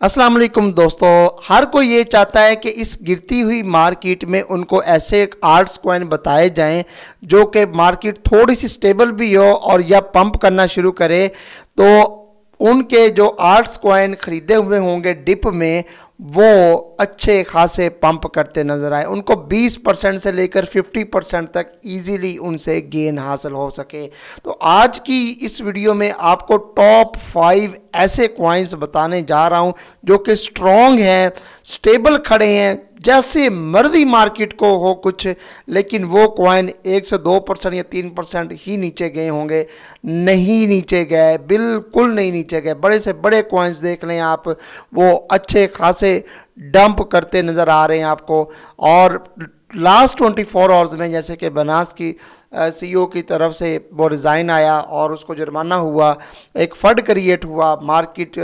अस्सलाम वालेकुम दोस्तों, हर कोई ये चाहता है कि इस गिरती हुई मार्केट में उनको ऐसे आर्ट्स कॉइन बताए जाएँ जो कि मार्केट थोड़ी सी स्टेबल भी हो और या पंप करना शुरू करे तो उनके जो आर्ट्स कॉइन ख़रीदे हुए होंगे डिप में वो अच्छे खासे पंप करते नज़र आए। उनको 20 परसेंट से लेकर 50 परसेंट तक इजीली उनसे गेन हासिल हो सके। तो आज की इस वीडियो में आपको टॉप फाइव ऐसे क्वाइंस बताने जा रहा हूँ जो कि स्ट्रॉन्ग हैं स्टेबल खड़े हैं जैसे मर्ज़ी मार्केट को हो कुछ, लेकिन वो कॉइन एक से दो परसेंट या तीन परसेंट ही नीचे गए होंगे। नहीं नीचे गए, बिल्कुल नहीं नीचे गए। बड़े से बड़े कॉइन्स देख लें आप, वो अच्छे खासे डंप करते नज़र आ रहे हैं आपको। और लास्ट ट्वेंटी फोर आवर्स में, जैसे कि बनास की सीईओ की तरफ़ से वो रिज़ाइन आया और उसको जुर्माना हुआ, एक फंड क्रिएट हुआ मार्केट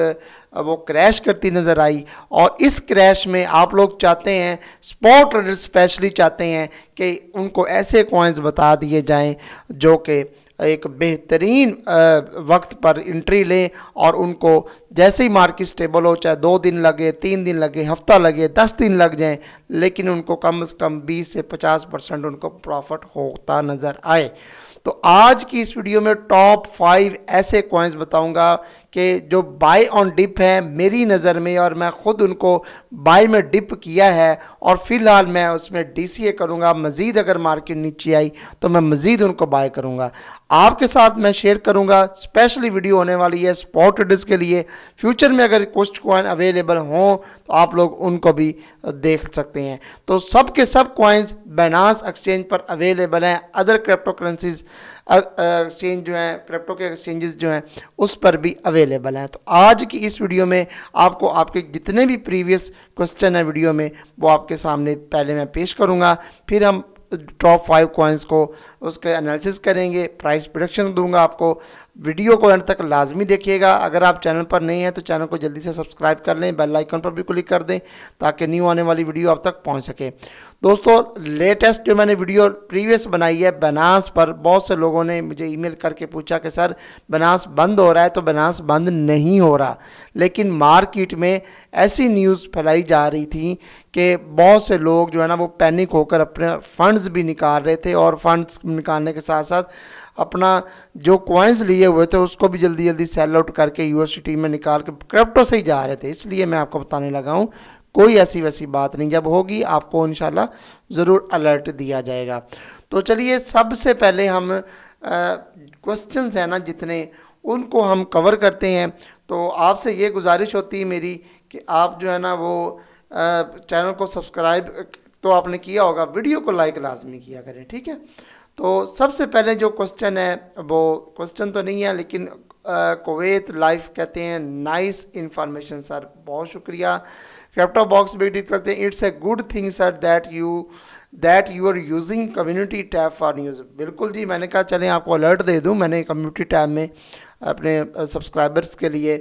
वो क्रैश करती नज़र आई और इस क्रैश में आप लोग चाहते हैं स्पॉट ट्रेडर स्पेशली चाहते हैं कि उनको ऐसे कॉइन्स बता दिए जाएँ जो कि एक बेहतरीन वक्त पर इंट्री लें और उनको जैसे ही मार्केट स्टेबल हो, चाहे दो दिन लगे, तीन दिन लगे, हफ़्ता लगे, दस दिन लग जाएँ, लेकिन उनको कम से कम बीस से पचास परसेंट उनको प्रॉफिट होता नज़र आए। तो आज की इस वीडियो में टॉप फाइव ऐसे कॉइन्स बताऊँगा कि जो बाय ऑन डिप है मेरी नज़र में और मैं ख़ुद उनको बाय में डिप किया है और फ़िलहाल मैं उसमें डी सी ए करूँगा, मज़ीद अगर मार्केट नीचे आई तो मैं मज़ीद उनको बाय करूँगा। आपके साथ मैं शेयर करूँगा स्पेशली वीडियो होने वाली है स्पॉट ट्रेडर्स के लिए। फ्यूचर में अगर कुछ कॉइन अवेलेबल हों तो आप लोग उनको भी देख सकते हैं। तो सब के सब कॉइन्स बैनास एक्सचेंज पर अवेलेबल हैं अदर क्रिप्टो करेंसीज एक्सचेंज जो हैं क्रिप्टो के एक्सचेंजेस जो हैं, उस पर भी अवेलेबल हैं। तो आज की इस वीडियो में आपको आपके जितने भी प्रीवियस क्वेश्चन हैं वीडियो में, वो आपके सामने पहले मैं पेश करूँगा। फिर हम टॉप फाइव कॉइन्स को, उसके एनालिसिस करेंगे प्राइस प्रोडक्शन दूँगा आपको। वीडियो को अंत तक लाजमी देखिएगा। अगर आप चैनल पर नहीं हैं तो चैनल को जल्दी से सब्सक्राइब कर लें, बेल आइकन पर भी क्लिक कर दें, ताकि न्यू आने वाली वीडियो आप तक पहुँच सके। दोस्तों, लेटेस्ट जो मैंने वीडियो प्रीवियस बनाई है बनास पर बहुत से लोगों ने मुझे ईमेल करके पूछा कि, सर बनास बंद हो रहा है तो बनास बंद नहीं हो रहा। लेकिन मार्केट में ऐसी न्यूज़ फैलाई जा रही थी कि बहुत से लोग जो है ना, वो पैनिक होकर अपने फंड्स भी निकाल रहे थे और फंड्स निकालने के साथ साथ अपना जो कॉइन्स लिए हुए थे, उसको भी जल्दी जल्दी सेल आउट करके यूनिवर्सिटी में निकाल के क्रिप्टो से ही जा रहे थे। इसलिए मैं आपको बताने लगा हूँ, कोई ऐसी वैसी बात नहीं। जब होगी, आपको इन ज़रूर अलर्ट दिया जाएगा। तो चलिए, सबसे पहले हम क्वेश्चन हैं ना जितने, उनको हम कवर करते हैं। तो आपसे ये गुजारिश होती है मेरी कि आप जो है ना वो चैनल को सब्सक्राइब तो आपने किया होगा वीडियो को लाइक लाजमी किया करें, ठीक है? तो सबसे पहले जो क्वेश्चन है, वो क्वेश्चन तो नहीं है, लेकिन कुवैत लाइफ कहते हैं नाइस इन्फॉर्मेशन सर बहुत शुक्रिया। क्रिप्टो बॉक्स भी एडिट करते हैं it's a good thing sir that you that you are using community tab for news बिल्कुल जी, मैंने कहा, चलें, आपको अलर्ट दे दूँ, मैंने कम्युनिटी टैब में अपने सब्सक्राइबर्स के लिए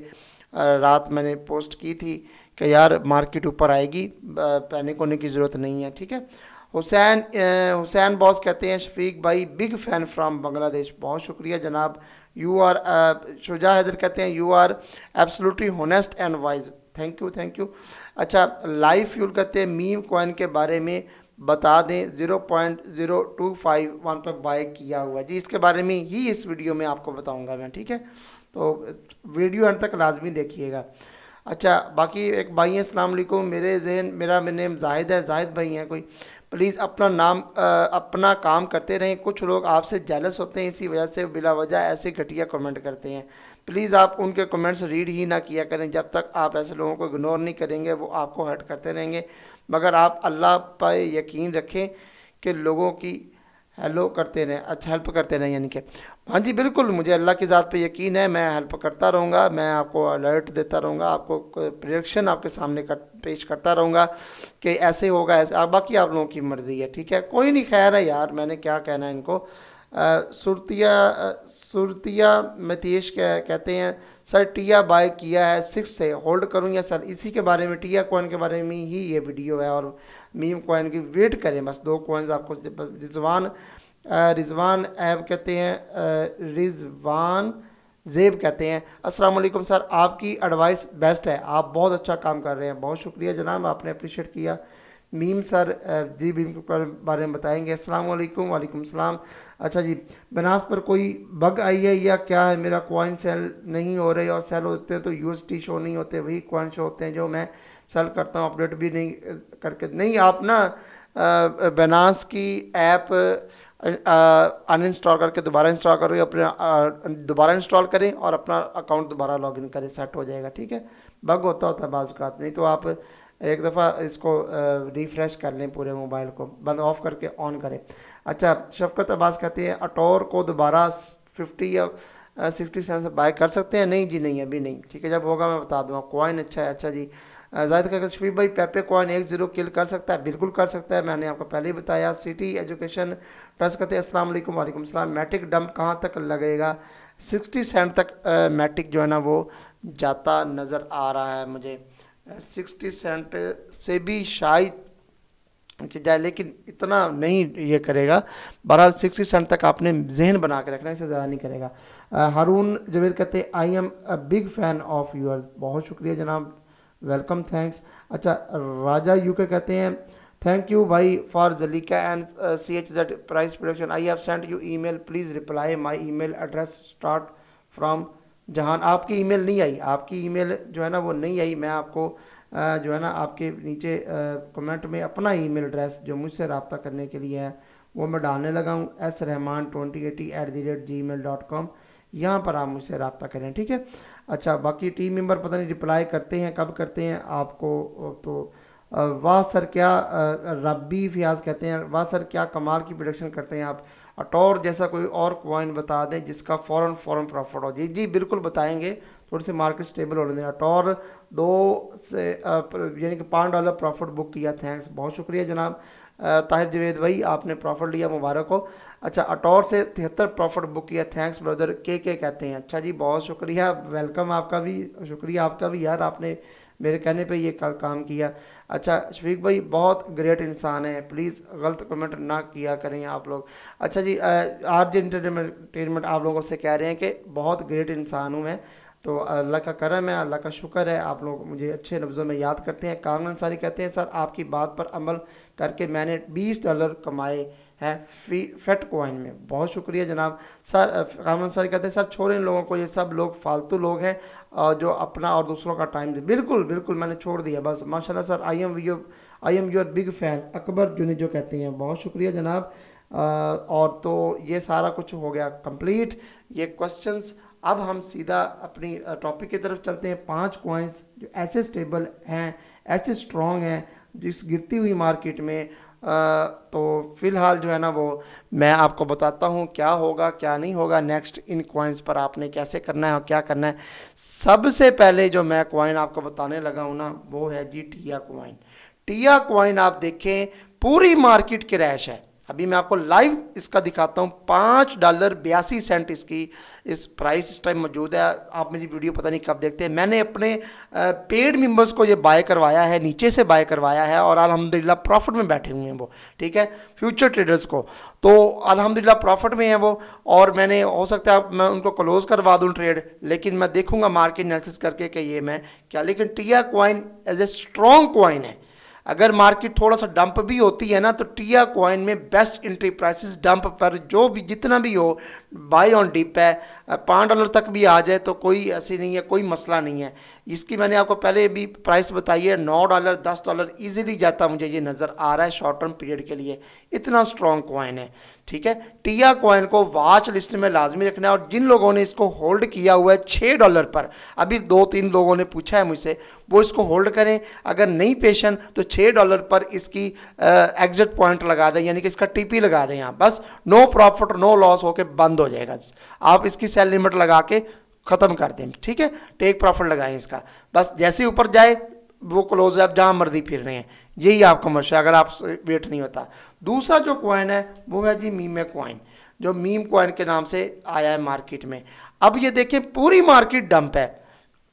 रात मैंने पोस्ट की थी, कि यार मार्केट ऊपर आएगी पैनिक होने की ज़रूरत नहीं है, ठीक है? हुसैन हुसैन बॉस कहते हैं, शफीक भाई, बिग फ़ैन फ्राम बांग्लादेश। बहुत शुक्रिया जनाब। यू आर शुजा हैदर कहते हैं you are absolutely honest and wise thank you thank you अच्छा लाइव फ्यूल कहते हैं मीम कॉइन के बारे में बता दें। Zero point zero two five one पर बाय किया हुआ जी, इसके बारे में ही इस वीडियो में आपको बताऊँगा मैं, ठीक है? तो वीडियो एंड तक लाजमी देखिएगा। अच्छा बाकी एक भाई हैं अलैक्म। मेरे जहन मेरा नेम जाहिद है। जाहिद भाई हैं कोई? प्लीज़ अपना नाम आ, अपना काम करते रहें। कुछ लोग आपसे जैलस होते हैं इसी वजह से बिला वजह ऐसे घटिया कमेंट करते हैं। प्लीज़ आप उनके कमेंट्स रीड ही ना किया करें। जब तक आप ऐसे लोगों को इग्नोर नहीं करेंगे वो आपको हर्ट करते रहेंगे। मगर आप अल्लाह पर यकीन रखें कि लोगों की हेलो करते रहें अच्छा हेल्प करते रहें यानी कि। हाँ जी बिल्कुल मुझे अल्लाह की ज़ात पे यकीन है मैं हेल्प करता रहूँगा मैं आपको अलर्ट देता रहूँगा आपको प्रिडिक्शन आपके सामने कर पेश करता रहूँगा कि ऐसे होगा ऐसे अब बाकी आप लोगों की मर्ज़ी है ठीक है? कोई नहीं खैर है यार मैंने क्या कहना है इनको। सुरतिया सुरतिया मतीश कह, कहते हैं सर टिया बाय किया है सिक्स से होल्ड करूँ या सर इसी के बारे में टिया कॉइन के बारे में ही ये वीडियो है और मीम कॉइन की वेट करें, बस दो कॉइन्स आपको रिजवान रिजवान ऐप कहते हैं रिजवान जेब कहते हैं। अस्सलाम वालेकुम सर, आपकी एडवाइस बेस्ट है। आप बहुत अच्छा काम कर रहे हैं। बहुत शुक्रिया जनाब, आपने अप्रिशिएट किया। मीम सर जी भीम के बारे में बताएँगे। अस्सलाम वालेकुम वालेकुम सलाम। अच्छा जी बनास पर कोई बग आई है या क्या है? मेरा कॉइन सेल नहीं हो रहे और सेल होते हैं तो यू शो नहीं होते, वही कॉइन शो होते हैं जो मैं सेल करता हूँ अपडेट भी नहीं करके, नहीं, आप ना बनास की ऐप अनइंस्टॉल करके दोबारा इंस्टॉल करो अपने दोबारा इंस्टॉल करें और अपना अकाउंट दोबारा लॉगिन करें सेट हो जाएगा, ठीक है? बग होता होता है बाज़ात नहीं तो आप एक दफ़ा इसको रिफ़्रेश कर लें पूरे मोबाइल को, बंद ऑफ़ करके ऑन करें। अच्छा शफकत अब्बास कहते हैं अटोर को दोबारा फिफ्टी या सिक्सटी सेवन से बाय कर सकते हैं? नहीं जी, नहीं, अभी नहीं, ठीक है? जब होगा मैं बता दूँगा कॉइन अच्छा है अच्छा जी। जाहिद का शफीक भाई पेपे कॉइन एक ज़ीरो किल कर सकता है, बिल्कुल कर सकता है। मैंने आपको पहले ही बताया सिटी एजुकेशन ट्रस्ट कहते हैं, अस्सलाम वालेकुम सलाम मैट्रिक डंप कहाँ तक लगेगा? सिक्सटी सेंट तक मैट्रिक जो है ना, वो जाता नज़र आ रहा है मुझे। सिक्सटी सेंट से भी शायद जाए लेकिन इतना नहीं ये करेगा। बहरहाल सिक्सटी सेंट तक आपने जहन बना के रखना इससे ज़्यादा नहीं करेगा। हारून जवेद कहते I am a big fan of your बहुत शुक्रिया जनाब। वेलकम थैंक्स अच्छा राजा यू के कहते हैं थैंक यू भाई for Jalika and C H Z price production I have sent you email please reply my email address start from जहान आपकी ईमेल नहीं आई. आपकी ईमेल जो है ना वो नहीं आई. मैं आपको uh, जो है ना आपके नीचे कमेंट uh, में अपना ईमेल एड्रेस जो मुझसे रबता करने के लिए है वो मैं डालने लगा हूँ. S Rahman twenty eighty at the rate Gmail dot com यहाँ पर आप मुझसे रबता करें, ठीक है? अच्छा बाकी टीम मेंबर पता नहीं रिप्लाई करते हैं, कब करते हैं, आपको तो वाह सर क्या रबी फियाज कहते हैं, वाह सर क्या कमाल की प्रोडक्शन करते हैं आप। अटोर जैसा कोई और कॉइन बता दें जिसका फ़ौरन फ़ौरन प्रॉफिट हो। जी जी, बिल्कुल बताएँगे, थोड़ी सी मार्केट स्टेबल होने दें। अटोर दो से यानी कि पाँच डॉलर प्रॉफिट बुक किया थैंक्स बहुत शुक्रिया जनाब। ताहिर जवेद भाई, आपने प्रॉफिट लिया मुबारक हो। अच्छा अटौर से तिहत्तर प्रॉफिट बुक किया। थैंक्स ब्रदर के के कहते हैं? अच्छा जी, बहुत शुक्रिया। वेलकम आपका भी, शुक्रिया आपका भी यार। आपने मेरे कहने पे ये काम किया। अच्छा शफीक भाई, बहुत ग्रेट इंसान है। प्लीज़ गलत कमेंट ना किया करें आप लोग। अच्छा जी आर जे इंटरटेनमेंट आप लोगों से कह रहे हैं कि बहुत ग्रेट इंसान हूँ मैं। तो अल्लाह का करम है, अल्लाह का शुक्र है। आप लोग मुझे अच्छे लफ्ज़ों में याद करते हैं। कामन अंसारी कहते हैं, सर, आपकी बात पर अमल करके मैंने 20 डॉलर कमाए हैं फ़ी, फेट कोइन में। बहुत शुक्रिया जनाब। सर कामन सर कहते हैं, सर, छोड़ें लोगों को, ये सब लोग फालतू लोग हैं और जो अपना और दूसरों का टाइम दे बिल्कुल बिल्कुल मैंने छोड़ दिया, बस। माशाल्लाह sir I am you I am your big fan Akbar जुनी जो कहते हैं। बहुत शुक्रिया जनाब। और तो ये सारा कुछ हो गया कंप्लीट ये क्वेश्चंस अब हम सीधा अपनी टॉपिक की तरफ़ चलते हैं। पाँच कॉइन्स जो ऐसे स्टेबल हैं, ऐसे स्ट्रॉन्ग हैं जिस गिरती हुई मार्केट में आ, तो फ़िलहाल जो है ना वो मैं आपको बताता हूँ क्या होगा क्या नहीं होगा। नेक्स्ट इन क्वाइंस पर आपने कैसे करना है और क्या करना है। सबसे पहले जो मैं क्वाइन आपको बताने लगा हूँ ना वो है जी टिया कॉइन टिया कॉइन आप देखें पूरी मार्केट क्रैश है। अभी मैं आपको लाइव इसका दिखाता हूँ। पाँच डॉलर बयासी सेंट इसकी इस प्राइस इस टाइम मौजूद है। आप मेरी वीडियो पता नहीं कब देखते हैं। मैंने अपने पेड मेंबर्स को ये बाय करवाया है, नीचे से बाय करवाया है और अलहमदिल्ला प्रॉफिट में बैठे हुए हैं वो, ठीक है? फ्यूचर ट्रेडर्स को। तो अलहमदिल्ला प्रॉफिट में है वो और मैंने, हो सकता है मैं उनको क्लोज़ करवा दूँ ट्रेड लेकिन मैं देखूँगा मार्केट एनालिसिस करके कि ये मैं क्या, लेकिन टिया coin as a strong coin है। अगर मार्केट थोड़ा सा डंप भी होती है ना तो टिया कॉइन में बेस्ट इंट्री प्राइसेस डंप पर जो भी जितना भी हो बाय ऑन डिप है, पाँच डॉलर तक भी आ जाए तो कोई ऐसी नहीं है, कोई मसला नहीं है। इसकी मैंने आपको पहले भी प्राइस बताई है, नौ डॉलर, दस डॉलर इजीली जाता मुझे ये नज़र आ रहा है शॉर्ट टर्म पीरियड के लिए। इतना स्ट्रॉन्ग कॉइन है। ठीक है? टिया कॉइन को वॉच लिस्ट में लाजमी रखना है और जिन लोगों ने इसको होल्ड किया हुआ है छः डॉलर पर, अभी दो तीन लोगों ने पूछा है मुझसे, वो इसको होल्ड करें। अगर नहीं पेशन तो छः डॉलर पर इसकी एग्जिट पॉइंट लगा दें, यानी कि इसका टीपी लगा दें यहाँ। बस नो प्रॉफिट नो लॉस होकर बंद हो जाएगा। आप इसकी सेल लिमिट लगा के ख़त्म कर दें, ठीक है? टेक प्रॉफिट लगाएँ इसका। बस, जैसे ऊपर जाए वो क्लोज है, आप जहाँ मर्ज़ी फिर रहे हैं। यही आपका मशा अगर आप वेट नहीं होता। दूसरा जो कॉइन है, वो है जी मीम कॉइन जो मीम कॉइन के नाम से आया है मार्केट में। अब ये देखें, पूरी मार्केट डंप है।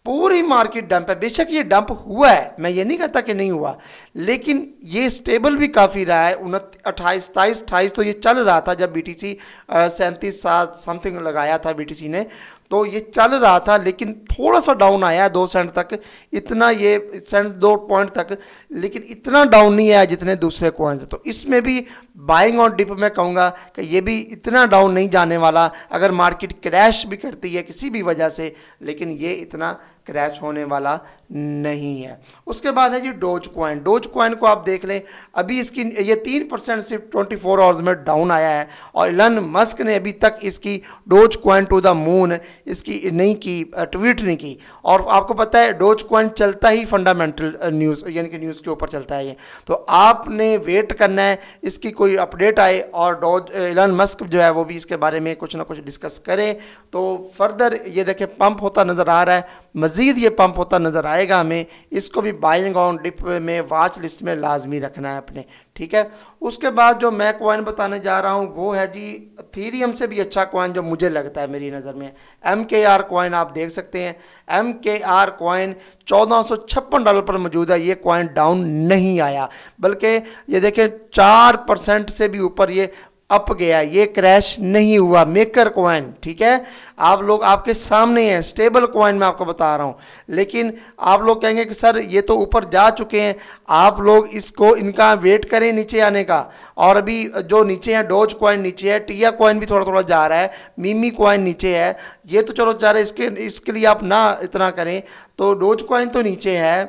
पूरी मार्केट डंप है। बेशक ये डंप हुआ है, मैं ये नहीं कहता कि नहीं हुआ। लेकिन ये स्टेबल भी काफ़ी रहा है। उनत, अट्ठाईस, सताईस, अट्ठाईस तो ये चल रहा था जब बी टी सी सैंतीस, सात समथिंग लगाया था बी टी सी ने। तो ये चल रहा था, लेकिन थोड़ा सा डाउन आया है दो सेंट तक। इतना ये सेंट दो पॉइंट तक, लेकिन इतना डाउन नहीं आया जितने दूसरे कॉइन्स तो इसमें भी बाइंग और डिप मैं कहूँगा कि ये भी इतना डाउन नहीं जाने वाला। अगर मार्केट क्रैश भी करती है किसी भी वजह से, लेकिन ये इतना क्रैश होने वाला नहीं है। उसके बाद है जी डोज क्वाइन डोज क्वाइन को आप देख लें, अभी इसकी, ये तीन परसेंट सिर्फ़ ट्वेंटी फोर आवर्स में डाउन आया है और इलन मस्क ने अभी तक इसकी dose coin to the moon, इसकी नहीं की ट्वीट नहीं की। और आपको पता है डोज क्वाइन चलता ही फंडामेंटल न्यूज़, यानी कि न्यूज़ के ऊपर चलता है ये। तो आपने वेट करना है, इसकी कोई अपडेट आए और डोज इलन मस्क जो है वो भी इसके बारे में कुछ ना कुछ डिस्कस करें। तो फर्दर ये देखें पंप होता नज़र आ रहा है मज़ीद ये पम्प होता नज़र आएगा हमें, इसको भी बाइंग ऑन डिप में वाच लिस्ट में लाजमी रखना है अपने, ठीक है? उसके बाद जो मैं कॉइन बताने जा रहा हूँ, वो है जी थीरियम से भी अच्छा कॉइन जो मुझे लगता है मेरी नज़र में। एम के आर कॉइन आप देख सकते हैं। एम के आर कॉइन चौदह सौ छप्पन डॉलर पर मौजूद है, ये कॉइन डाउन नहीं आया, बल्कि ये देखें, चार परसेंट से भी ऊपर ये अप गया ये क्रैश नहीं हुआ, मेकर कॉइन ठीक है? आप लोग आपके सामने हैं स्टेबल कॉइन मैं आपको बता रहा हूँ। लेकिन आप लोग कहेंगे कि सर, ये तो ऊपर जा चुके हैं। आप लोग इसको, इनका वेट करें नीचे आने का। और अभी जो नीचे है डोज कॉइन नीचे है टिया कॉइन भी थोड़ा थोड़ा जा रहा है मीमी कॉइन नीचे है। ये तो चलो जा रहा है इसके इसके लिए आप ना इतना करें। तो डोज कॉइन तो नीचे है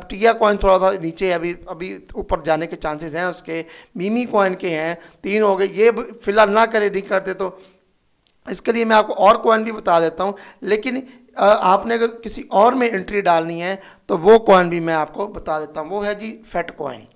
टिया कॉइन थोड़ा सा नीचे है, अभी अभी ऊपर जाने के चांसेस हैं उसके। मीमी कॉइन के हैं, तीन हो गए। ये फ़िलहाल ना करें, नहीं करते तो इसके लिए मैं आपको और कॉइन भी बता देता हूँ, लेकिन आपने अगर किसी और में एंट्री डालनी है तो वो कॉइन भी मैं आपको बता देता हूँ। वो है जी फैट कॉइन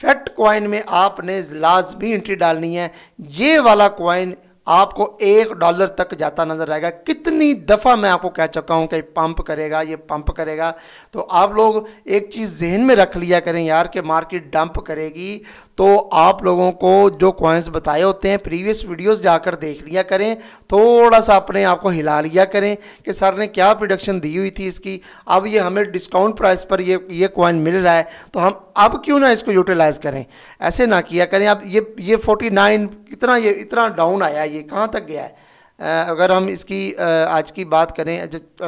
फैट कॉइन में आपने लाजमी एंट्री डालनी है। ये वाला कॉइन आपको एक डॉलर तक जाता नज़र आएगा। कितनी दफ़ा मैं आपको कह चुका हूँ कि पंप करेगा, ये पंप करेगा। तो आप लोग एक चीज़ जहन में रख लिया करें यार कि मार्केट डंप करेगी। तो आप लोगों को जो कॉइन्स बताए होते हैं प्रीवियस वीडियोस जाकर देख लिया करें, थोड़ा सा अपने आप को हिला लिया करें कि सर ने क्या प्रोडक्शन दी हुई थी इसकी। अब ये हमें डिस्काउंट प्राइस पर ये ये कॉइन मिल रहा है तो हम अब क्यों ना इसको यूटिलाइज़ करें? ऐसे ना किया करें। अब ये ये फोर्टी नाइन कितना ये, इतना डाउन आया ये कहाँ तक गया है? अगर हम इसकी आज की बात करें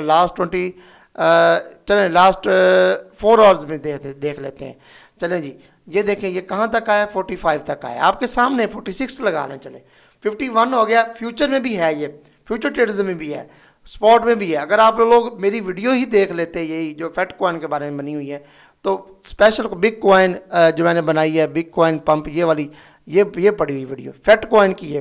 लास्ट ट्वेंटी चलें लास्ट फोर आवर्स में देख देख लेते हैं। चलें जी। ये देखें, ये कहाँ तक आया? 45 तक आया। आपके सामने 46 लगाने चले। 51 हो गया। फ्यूचर में भी है ये। फ्यूचर ट्रेडर्स में भी है। स्पॉट में भी है। अगर आप लोग मेरी वीडियो ही देख लेते, यही जो फैट कॉइन के बारे में बनी हुई है तो स्पेशल बिग कॉइन जो मैंने बनाई है, बिग कॉइन पंप, ये वाली, ये ये पड़ी हुई वीडियो। फैट कॉइन की है।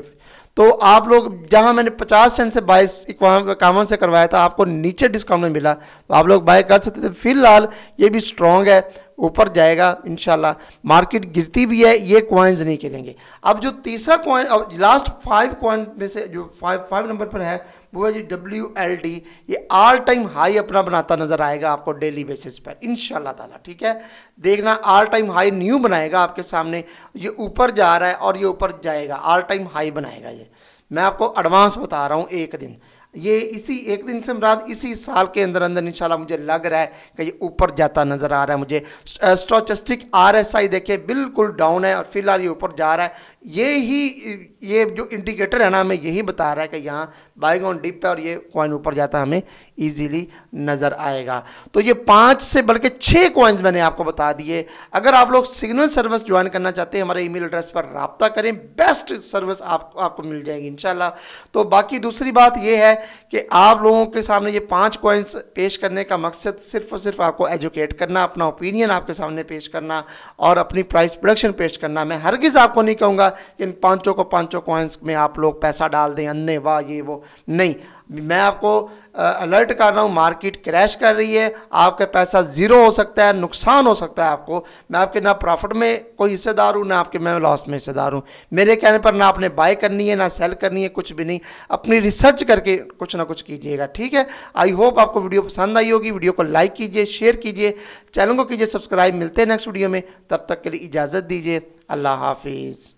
तो आप लोग, जहाँ मैंने 50 सेंट से बाईस इक्यावन से करवाया था, आपको नीचे डिस्काउंट में मिला तो आप लोग बाय कर सकते थे। फ़िलहाल ये भी स्ट्रॉन्ग है। ऊपर जाएगा इनशाला मार्केट गिरती भी है, ये कॉइन्स नहीं गिरेंगे। अब जो तीसरा कॉइन लास्ट फाइव कॉइन में से जो फाइव फाइव नंबर पर है, वो है जी डब्ल्यू एल डी ये ऑल टाइम हाई अपना बनाता नज़र आएगा आपको डेली बेसिस पर इन ताला, ठीक है? देखना ऑल टाइम हाई न्यू बनाएगा आपके सामने। ये ऊपर जा रहा है और ये ऊपर जाएगा ऑल टाइम हाई बनाएगा ये। मैं आपको एडवांस बता रहा हूँ एक दिन। ये इसी एक दिन से मुराद इसी साल के अंदर अंदर इंशाल्लाह मुझे लग रहा है कि ये ऊपर जाता नज़र आ रहा है मुझे। स्टोचस्टिक आरएसआई देखिए, बिल्कुल डाउन है और फ़िलहाल ये ऊपर जा रहा है। ये ही ये जो इंडिकेटर है ना हमें यही बता रहा है कि यहाँ बाइंग ऑन डिप है और ये कॉइन ऊपर जाता हमें इजीली नज़र आएगा। तो ये पाँच से बल्कि छः कॉइन्स मैंने आपको बता दिए। अगर आप लोग सिग्नल सर्विस ज्वाइन करना चाहते हैं हमारे ईमेल एड्रेस पर रबता करें बेस्ट सर्विस आप, आपको मिल जाएगी इनशाला तो बाकी दूसरी बात यह है कि आप लोगों के सामने ये पाँच कॉइन्स पेश करने का मकसद सिर्फ़ और सिर्फ़ आपको एजुकेट करना अपना ओपिनियन आपके सामने पेश करना और अपनी प्राइस प्रोडक्शन पेश करना। मैं हरगिज़ आपको नहीं कहूँगा कि इन पाँचों को पाँचों कॉइन्स में आप लोग पैसा डाल दें, अन्य वाह ये, वो, नहीं। मैं आपको अलर्ट कर रहा हूँ मार्केट क्रैश कर रही है, आपका पैसा ज़ीरो हो सकता है, नुकसान हो सकता है आपको। मैं आपके ना प्रॉफिट में कोई हिस्सेदार हूँ, ना आपके मैं लॉस में हिस्सेदार हूँ। मेरे कहने पर ना आपने बाय करनी है, ना सेल करनी है, कुछ भी नहीं। अपनी रिसर्च करके कुछ ना कुछ कीजिएगा, ठीक है? आई होप आपको वीडियो पसंद आई होगी। वीडियो को लाइक कीजिए शेयर कीजिए चैनल को कीजिए सब्सक्राइब मिलते हैं नेक्स्ट वीडियो में। तब तक के लिए इजाज़त दीजिए। अल्लाह हाफिज़।